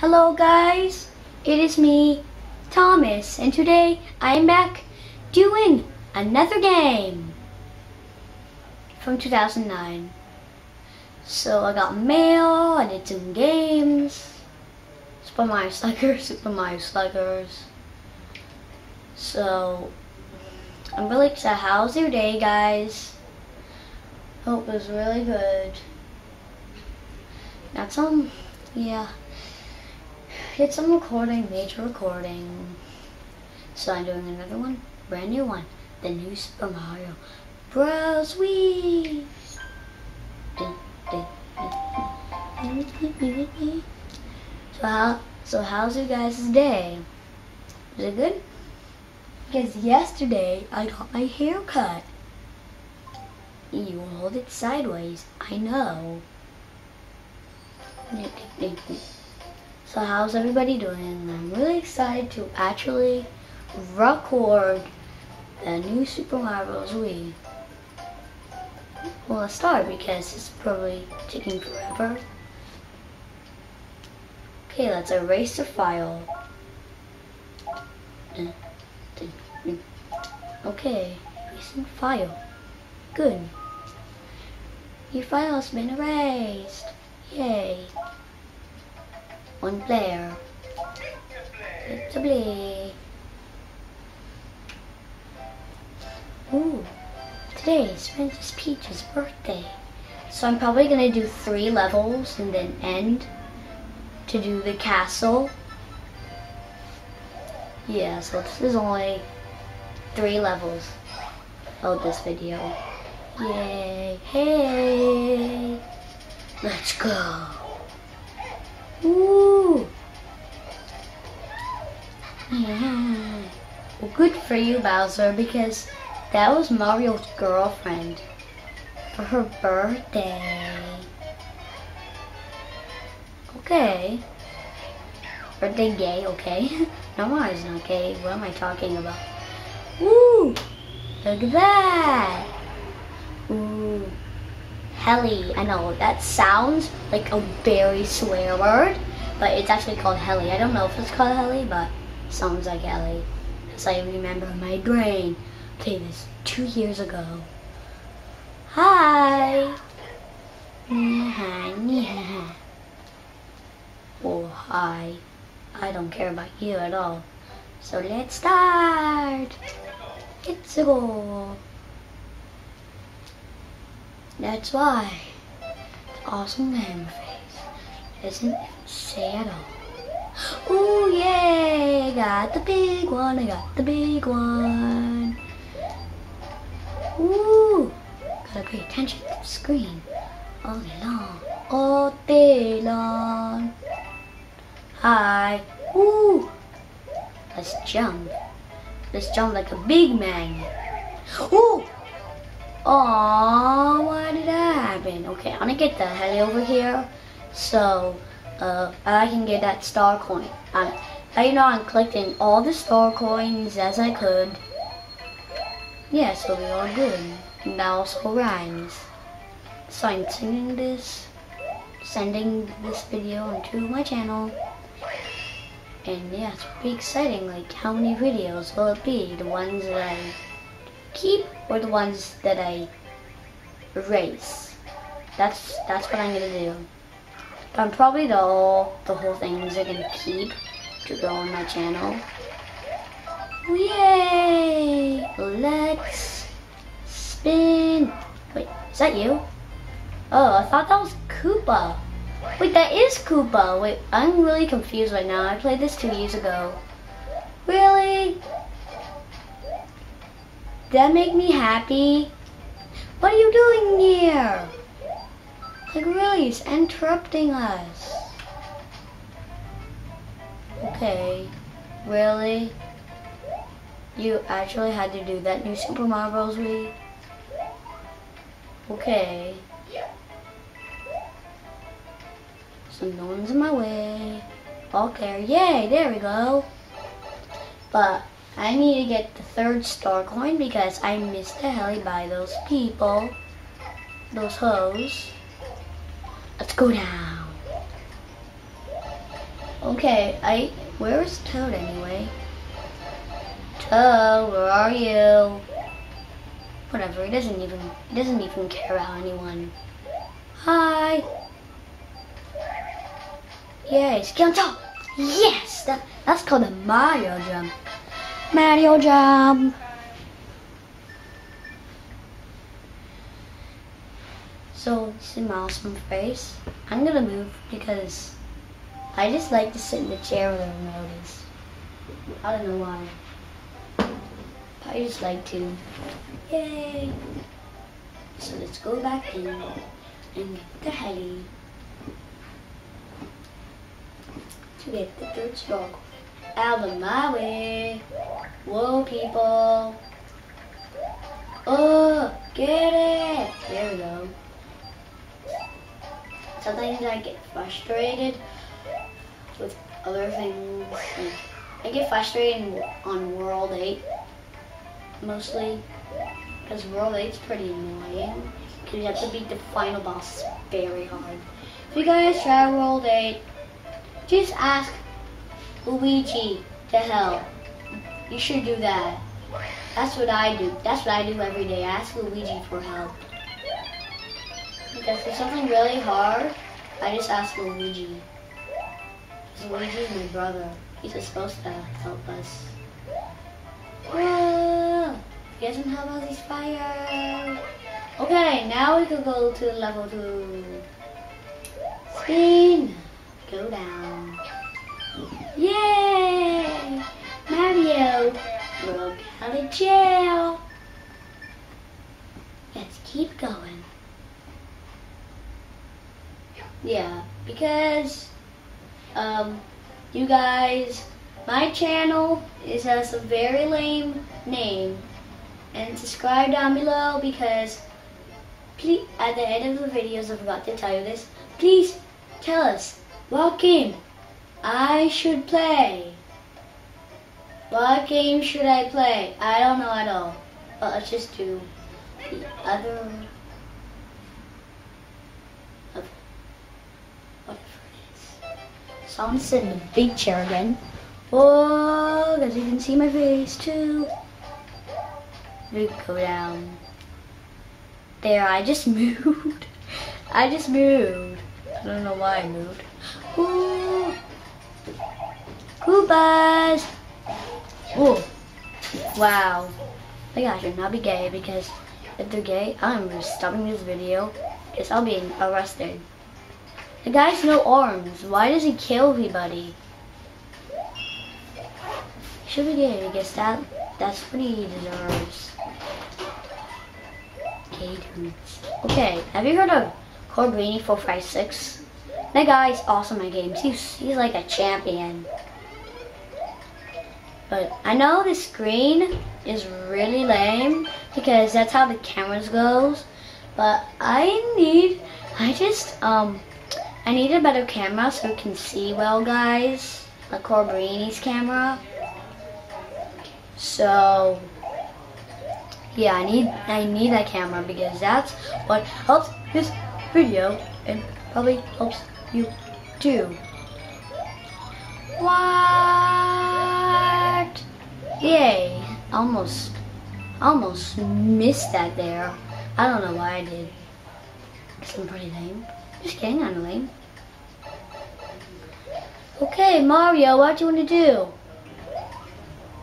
Hello guys, it is me, Thomas, and today I am back doing another game from 2009. So I got mail, I did some games, Super Mario Sluggers, Super Mario Sluggers. So I'm really excited. How's your day guys? Hope it was really good. Got some, yeah. Hit some recording, major recording. So I'm doing another one, brand new one. The new Super Mario Bros. Wii. So how so how's your guys' day? Is it good? Because yesterday I got my hair cut. You hold it sideways, I know. So how's everybody doing? I'm really excited to actually record the new Super Mario Bros. Wii. Well, let's start because it's probably taking forever. Okay, let's erase the file. Okay, erasing file. Good. Your file has been erased. Yay. One player. A play. Ooh, today is Princess Peach's birthday. So I'm probably gonna do three levels and then end to do the castle. Yeah, so this is only three levels of this video. Yay, hey, let's go. Ooh. Yeah. Well, good for you, Bowser, because that was Mario's girlfriend for her birthday. Okay. Birthday gay, okay. no, Mario's not gay. What am I talking about? Woo! Look at that! Ooh. Heli. I know that sounds like a very swear word, but it's actually called heli. I don't know if it's called heli, but sounds like heli. Because I remember my brain played this two years ago. Hi. Oh, hi. I don't care about you at all. So let's start. It's a go. That's why the awesome gamer face doesn't even say at all. Ooh, yay! I got the big one, I got the big one. Ooh! Gotta pay attention to the screen all day long, all day long. Hi. Ooh! Let's jump. Let's jump like a big man. Ooh! Oh, did Okay, I'm gonna get the heli over here so uh, I can get that star coin. I'm, you know I'm collecting all the star coins as I could. Yeah, so we are good. And that also rhymes. So I'm singing this, sending this video onto my channel. And yeah, it's pretty exciting. Like, how many videos will it be? The ones that I keep or the ones that I erase. That's that's what I'm gonna do. I'm probably the whole the whole things are gonna keep to go on my channel. Yay! Let's spin. Wait, is that you? Oh, I thought that was Koopa. Wait, that is Koopa. Wait, I'm really confused right now. I played this two years ago. Really? that make me happy? What are you doing here? Like really, it's interrupting us. Okay, really? You actually had to do that new Super Mario Bros. Wii? Okay. So no one's in my way. Okay, yay, there we go. But I need to get the third star coin because I missed the heli by those people. Those hoes. Go down. Okay, I where is Toad anyway? Toad, where are you? Whatever, he doesn't even he doesn't even care about anyone. Hi. Yes, get on top. Yes, that, that's called a Mario jump. Mario jump. So, see my awesome face. I'm gonna move because I just like to sit in the chair where the remote is. I don't know why. I just like to. Yay! So let's go back in and get the heli to get the third star out of my way. Whoa, people. Oh, get it. There we go. Sometimes I get frustrated with other things. I get frustrated on World 8 mostly because World 8 is pretty annoying because you have to beat the final boss very hard. If you guys try World 8, just ask Luigi to help. You should do that. That's what I do. That's what I do every day. I Ask Luigi for help. Because if something really hard, I just ask Luigi. Luigi is my brother. He's supposed to help us. Whoa! He doesn't have all these fire. Okay, now we can go to level two. Spin. Go down. Yay! Mario broke out of jail. Let's keep going. Yeah, because um, you guys, my channel is has a very lame name, and subscribe down below because please, at the end of the videos, I forgot to tell you this. Please tell us what game I should play. What game should I play? I don't know at all. But let's just do the other So I'm gonna in the big chair again. Oh, because you can see my face too. Let me go down. There, I just moved. I just moved. I don't know why I moved. Ooh. Koopas. Ooh. Wow. I I should not be gay because if they're gay, I'm stopping this video because I'll be arrested. The guy's no arms. Why does he kill everybody? Should be gay because that that's what he deserves. Dudes. Okay, have you heard of Corbrini 456? That guy's awesome at games. He's he's like a champion. But I know the screen is really lame because that's how the cameras goes. But I need I just um I need a better camera so we can see well, guys. Like Corbrini's camera. So, yeah, I need I need that camera because that's what helps this video and probably helps you too. What? Yay! Almost, almost missed that there. I don't know why I did. It's pretty lame. Just kidding, I'm lame. Okay, Mario, what do you want to do?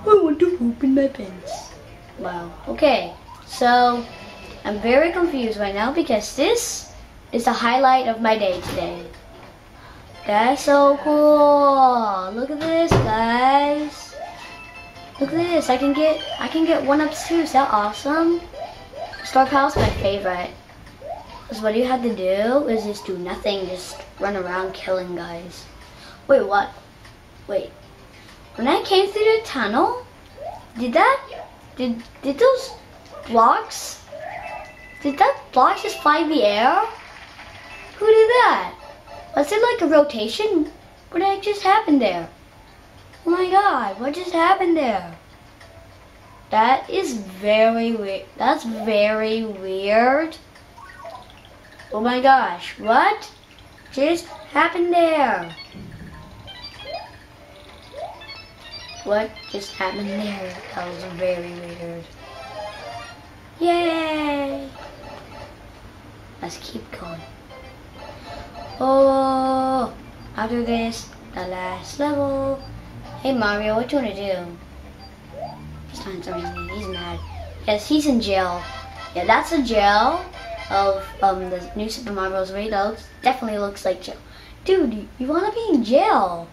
I want to open my pants. Wow. Okay, so I'm very confused right now because this is the highlight of my day today. That's so cool. Look at this, guys. Look at this. I can get I can get one ups too. Is that awesome? Star Power's my favorite. Because what you had to do is just do nothing, just run around killing guys. Wait, what? Wait. When I came through the tunnel, did that, did, did those blocks, did that block just fly in the air? Who did that? Was it like a rotation? What the just happened there? Oh my god, what just happened there? That is very weird. That's very weird. Oh my gosh, what just happened there? What just happened there? That was very weird. Yay! Let's keep going. Oh, after this, the last level. Hey Mario, what you wanna do? He's answering me. He's mad. Yes, he's in jail. Yeah, that's a jail of um the new Super Mario Bros. Wii. Definitely looks like jail. Dude, you wanna be in jail?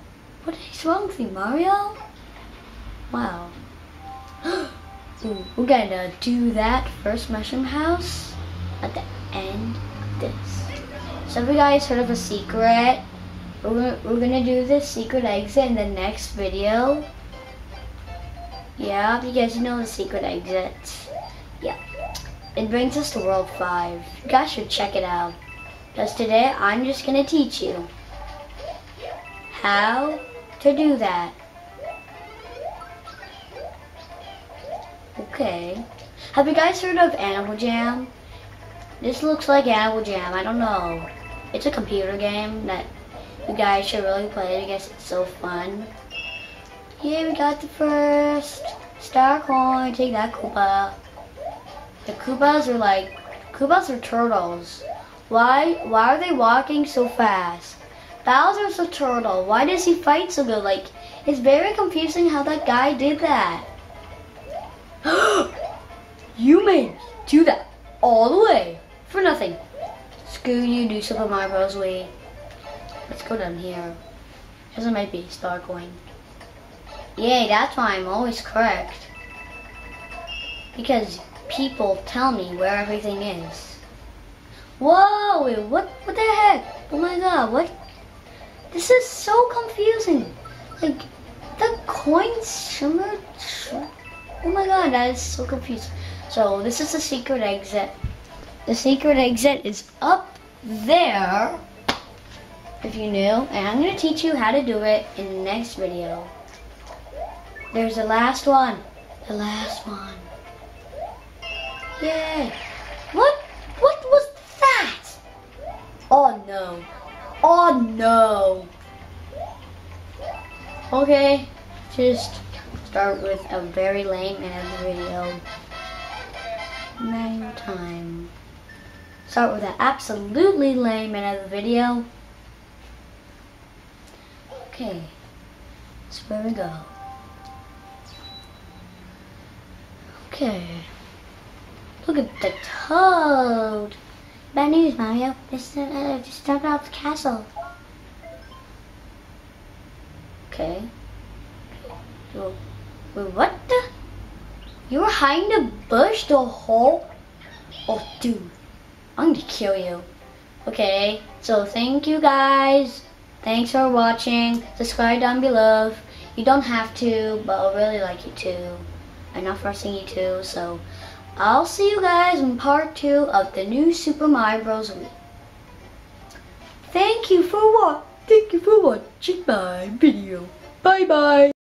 What is wrong with you, Mario? Wow. Ooh, we're gonna do that first mushroom house at the end of this. So have you guys heard of a secret? We're, we're gonna do this secret exit in the next video. Yeah, you guys know the secret exit. Yeah. It brings us to World 5. You guys should check it out. Because today I'm just gonna teach you how to do that. Okay. Have you guys heard of Animal Jam? This looks like Animal Jam. I don't know. It's a computer game that you guys should really play. I guess it's so fun. Yeah, we got the first star coin. Take that, Koopa. The Koopas are like, Koopas are turtles. Why, why are they walking so fast? Bowser's a turtle. Why does he fight so good? Like, it's very confusing how that guy did that. you made do that all the way for nothing. Screw you, do Super Mario Bros. Wii. Let's go down here. This might be star coin. Yay, that's why I'm always correct. Because people tell me where everything is. Whoa, wait, what, what the heck? Oh my god, what? This is so confusing. Like, the coins shimmer, oh my god, that is so confusing. So this is the secret exit. The secret exit is up there, if you knew, and I'm gonna teach you how to do it in the next video. There's the last one, the last one. Yay! What? What was that? Oh no. Oh no. Okay, just start with a very lame end video. Main time. Start with an absolutely lame the video. Okay, that's where we go. Okay. Look at the toad. Bad news, Mario. This uh, just jumped out the castle. Okay. So, wait, what the? You were hiding the bush the whole? Oh, dude. I'm gonna kill you. Okay, so thank you guys. Thanks for watching. Subscribe down below. You don't have to, but I really like you to. I'm not forcing you to, so I'll see you guys in part two of the new Super Mario Bros. Wii. Thank you for what? Thank you for watching my video. Bye bye.